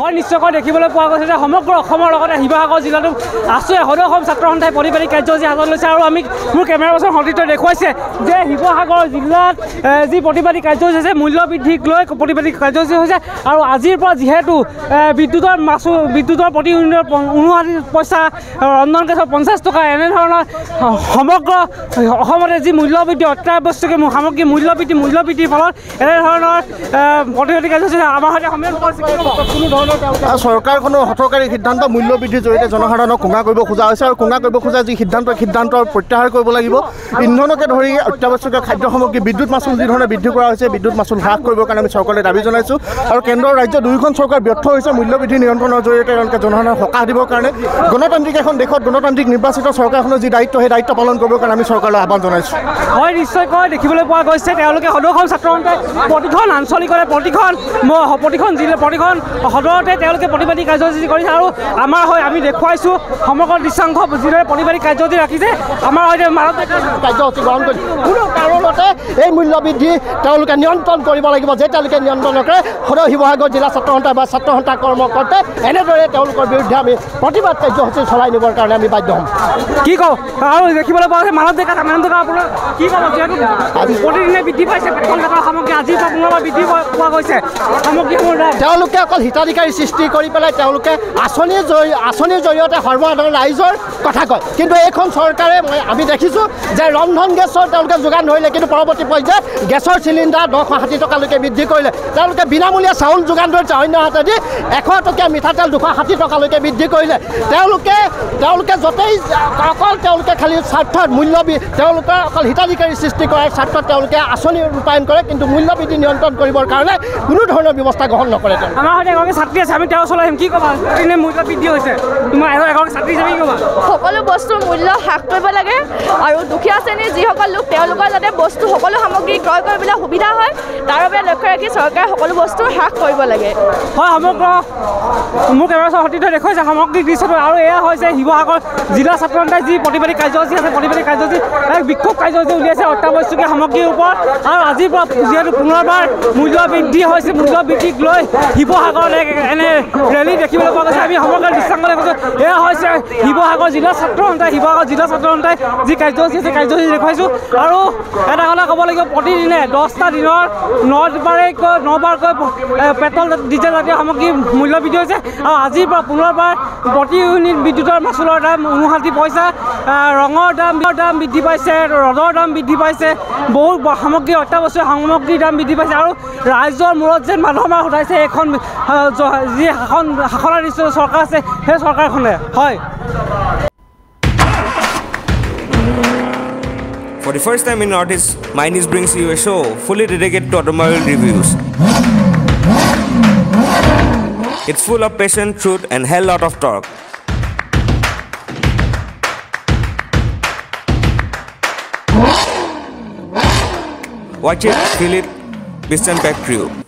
হয় নিশ্চয়কৈ দেখিবলৈ পোৱা গৈছে যে সমগ্ৰ অসমৰ লগতে শিৱসাগৰ জিলাতো আছো সদৌ অসম ছাত্ৰ সন্থাই প্ৰতিবাদী কাৰ্যসূচী হাতত লৈছে আৰু আমি মোৰ কেমেৰা পাৰ্চন সতীৰ্থই দেখুৱাইছে যে শিৱসাগৰ জিলাত যি প্ৰতিবাদী কাৰ্যসূচী হৈছে মূল্য বৃদ্ধিক লৈ প্ৰতিবাদী কাৰ্যসূচী হৈছে আৰু আজিৰ পৰা যিহেতু বিদ্যুতৰ মাচু বিদ্যুতৰ প্ৰতি ঊনআশী পইচা ৰন্ধন গেছৰ পঞ্চাছ টকা এনেধৰণৰ সমগ্ৰ অসমতে যি মূল্য বৃদ্ধি অত্যাৱশ্যকীয় সামগ্ৰী মূল্য বৃদ্ধি মূল্য বৃদ্ধিৰ ফলত এনেধৰণৰ প্ৰতিবাদী কাৰ্যসূচী আমাৰ সৈতে ক'ব? কোনো চৰকাৰখনৰ হঠকাৰী সিদ্ধান্ত মূল্য বৃদ্ধিৰ জৰিয়তে জনসাধাৰণক কোঙা কৰিব খোজা হৈছে আৰু কোঙা কৰিব খোজা যি সিদ্ধান্ত সিদ্ধান্ত প্ৰত্যাহাৰ কৰিব লাগিব। ইন্ধনকে ধৰি অত্যাৱশ্যকীয় খাদ্য সামগ্ৰী বিদ্যুৎ মাচুল যি ধৰণে বৃদ্ধি কৰা হৈছে বিদ্যুৎ মাচুল হ্ৰাস কৰিবৰ কাৰণে আমি চৰকাৰলৈ দাবী জনাইছোঁ। আৰু কেন্দ্ৰ আৰু ৰাজ্য দুয়োখন চৰকাৰ ব্যৰ্থ হৈছে মূল্য বৃদ্ধি নিয়ন্ত্ৰণৰ জৰিয়তে তেওঁলোকে জনসাধাৰণক সকাহ দিবৰ কাৰণে। গণতান্ত্ৰিক এখন দেশত গণতান্ত্ৰিক নিৰ্বাচিত চৰকাৰখনৰ যি দায়িত্ব সেই দায়িত্ব পালন কৰিবৰ কাৰণে আমি চৰকাৰলৈ আহ্বান জনাইছোঁ। হয় নিশ্চয়কৈ দেখিবলৈ পোৱা গৈছে তেওঁলোকে সদৌখন ছাত্ৰ সন্থাই প্ৰতিখন আঞ্চলিকতে প্ৰতিখন প্ৰতিখন জিলা প্ৰতিখন সদৰতে তেওঁলোকে প্ৰতিবাদী কাৰ্যসূচী কৰিছে আৰু আমাৰ হৈ আমি দেখুৱাইছোঁ সমগ্ৰ দৃশ্যাংশ যিদৰে প্ৰতিবাদী কাৰ্যসূচী ৰাখিছে আমাৰ সৈতে মানৱ ডেকা কাৰ্যসূচী গ্ৰহণ কৰি কোনো কাৰণতে এই মূল্য বৃদ্ধি তেওঁলোকে নিয়ন্ত্ৰণ কৰিব লাগিব যে তেওঁলোকে নিয়ন্ত্ৰণ নকৰে। সদৌ শিৱসাগৰ জিলা ছাত্ৰ সন্থা বা ছাত্ৰ সন্থা কৰ্মকৰ্তাই এনেদৰে তেওঁলোকৰ বিৰুদ্ধে আমি প্ৰতিবাদ কাৰ্যসূচী চলাই নিবৰ কাৰণে আমি বাধ্য হ'ম। কি কওঁ? আৰু দেখিবলৈ পোৱা গৈছে মানৱ ডেকা মানৱ ডেকা আপোনাৰ কি ক'ব যিহেতু প্ৰতিদিনে বৃদ্ধি পাইছে পেট্ৰল সামগ্ৰী পৰা পুনৰবাৰ বৃদ্ধি পোৱা গৈছে। তেওঁলোকে অকল হিতাধিকাৰী সৃষ্টি কৰি পেলাই তেওঁলোকে আঁচনিৰ জৰি আঁচনিৰ জৰিয়তে সৰ্বসাধাৰণ ৰাইজৰ কথা কয়। কিন্তু এইখন চৰকাৰে মই আমি দেখিছোঁ যে ৰন্ধন গেছৰ তেওঁলোকে যোগান ধৰিলে। কিন্তু পৰৱৰ্তী পৰ্যায়ত গেছৰ চিলিণ্ডাৰ দহশ ষাঠি টকালৈকে বৃদ্ধি কৰিলে। তেওঁলোকে বিনামূলীয়া চাউল যোগান ধৰিছে। অন্য হাতেদি এশ টকীয়া মিঠাতেল দুশ ষাঠি টকালৈকে বৃদ্ধি কৰিলে। তেওঁলোকে তেওঁলোকে য'তেই অকল তেওঁলোকে খালী স্বাৰ্থত মূল্য বৃ তেওঁলোকৰ অকল হিতাধিকাৰী সৃষ্টি কৰাৰ স্বাৰ্থত তেওঁলোকে আঁচনি ৰূপায়ণ কৰে। কিন্তু মূল্য বৃদ্ধি নিয়ন্ত্ৰণ কৰিবৰ কাৰণে কোনো ধৰণৰ ব্যৱস্থা গ্ৰহণ নকৰে তেওঁলোকে। ছাত্ৰী আছে আমি তেওঁৰ ওচৰলৈ আহিম কি ক'বা? প্ৰতিদিনে মূল্য বৃদ্ধি হৈছে। তোমাৰ এজন এগৰাকী ছাত্ৰী হিচাপে কি ক'বা? সকলো বস্তুৰ মূল্য হ্ৰাস কৰিব লাগে আৰু দুখীয়া শ্ৰেণীৰ যিসকল লোক তেওঁলোকৰ যাতে বস্তু সকলো সামগ্ৰী ক্ৰয় কৰিবলৈ সুবিধা হয় তাৰ বাবে লক্ষ্য ৰাখি চৰকাৰে সকলো বস্তু হ্ৰাস কৰিব লাগে। হয় সমগ্ৰ মোক এবাৰ সতীৰ্থ দেখুৱাইছে সামগ্ৰিক দৃশ্যটো আৰু এয়া হৈছে শিৱসাগৰ জিলা ছাত্ৰ সন্থাই যি প্ৰতিবাদী কাৰ্যসূচী আছে প্ৰতিবাদী কাৰ্যসূচী এক বিক্ষোভ কাৰ্যসূচী উলিয়াইছে অত্যাৱশ্যকীয় সামগ্ৰীৰ ওপৰত। আৰু আজিৰ পৰা যিহেতু পুনৰবাৰ মূল্য বৃদ্ধি হৈছে মূল্য বৃদ্ধিক লৈ শিৱসাগৰত এক এনে ৰেলী দেখিবলৈ পোৱা গৈছে। আমি সমগ্ৰ দৃশ্যাংগ দেখুৱাইছোঁ এয়া হৈছে শিৱসাগৰ জিলা ছাত্ৰ সন্থাই শিৱসাগৰ জিলা ছাত্ৰ সন্থাই যি কাৰ্যসূচী আছে কাৰ্যসূচী দেখুৱাইছোঁ। আৰু এটা কথা ক'ব লাগিব প্ৰতিদিনে দহটা দিনৰ নবাৰকৈ নবাৰকৈ পেট্ৰল ডিজেল জাতীয় সামগ্ৰীৰ মূল্য বৃদ্ধি হৈছে। আৰু আজিৰ পৰা পুনৰবাৰ প্ৰতি ইউনিট বিদ্যুতৰ মাচুলৰ দাম ঊনষাঠি পইচা ৰঙৰ দাম দাম বৃদ্ধি পাইছে ৰদৰ দাম বৃদ্ধি পাইছে বহুত সামগ্ৰী অত্যাৱশ্যকীয় সামগ্ৰীৰ দাম বৃদ্ধি পাইছে। আৰু ৰাইজৰ মূৰত যেন মানুহ মাৰ সোধাইছে জ- যি শাসন শাসনাধীষ্ঠ চৰকাৰ আছে সেই চৰকাৰখনে হয় For the first time in Northeast, My News brings you a show fully dedicated to automobile reviews. It's full of passion, truth, and hell lot of talk. Watch it, feel it, listen back to you.